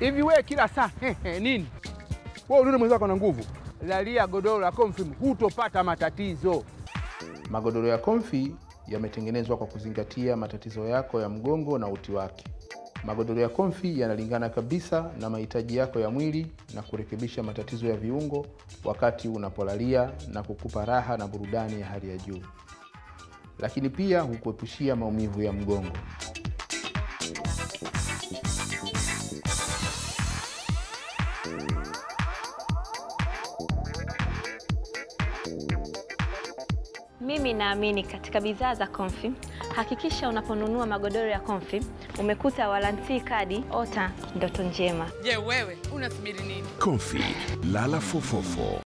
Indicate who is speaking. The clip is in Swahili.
Speaker 1: Hivi wewe kila saa nini? Wewe ulione mwenzako na nguvu, lalia godoro la Comfy hutopata matatizo.
Speaker 2: Magodoro ya Comfy yametengenezwa kwa kuzingatia matatizo yako ya mgongo na uti wake. Magodoro ya Comfy yanalingana kabisa na mahitaji yako ya mwili na kurekebisha matatizo ya viungo wakati unapolalia na kukupa raha na burudani ya hali ya juu, lakini pia hukuepushia maumivu ya mgongo.
Speaker 3: Mimi naamini katika bidhaa za Comfy. Hakikisha unaponunua magodoro ya Comfy umekuta warranty kadi ota ndoto njema.
Speaker 4: Je, wewe unasubiri nini?
Speaker 5: Comfy, lala fofofo.